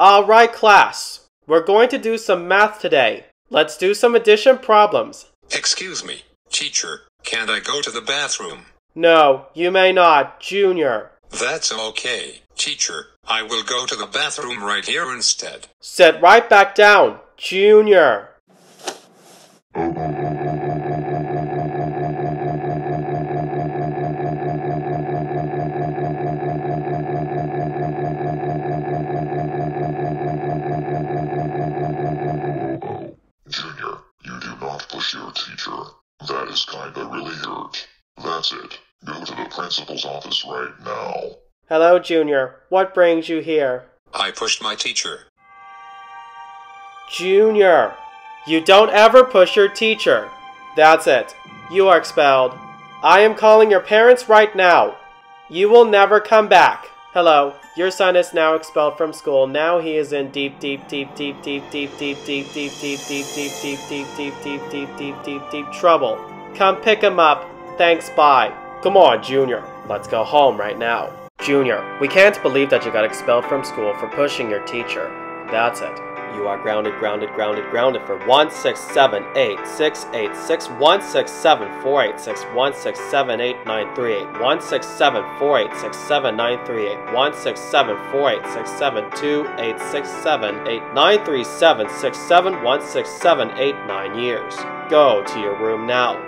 Alright, class. We're going to do some math today. Let's do some addition problems. Excuse me, teacher, can't I go to the bathroom? No, you may not, Junior. That's okay, teacher. I will go to the bathroom right here instead. Sit right back down, Junior. Junior, you do not push your teacher. That is kinda really hurt. That's it. Go to the principal's office right now. Hello, Junior. What brings you here? I pushed my teacher. Junior, you don't ever push your teacher. That's it. You are expelled. I am calling your parents right now. You will never come back. Hello, your son is now expelled from school. Now he is in deep, deep, deep, deep, deep, deep, deep, deep, deep, deep, deep, deep, deep, deep, deep, deep, deep, deep, deep, deep trouble. Come pick him up. Thanks, bye. Come on, Junior. Let's go home right now. Junior, we can't believe that you got expelled from school for pushing your teacher. That's it. You are grounded, grounded, grounded, grounded for 1678686, 1674861, 1678938, 16748679338, 16748672867893767, 16789 years. Go to your room now.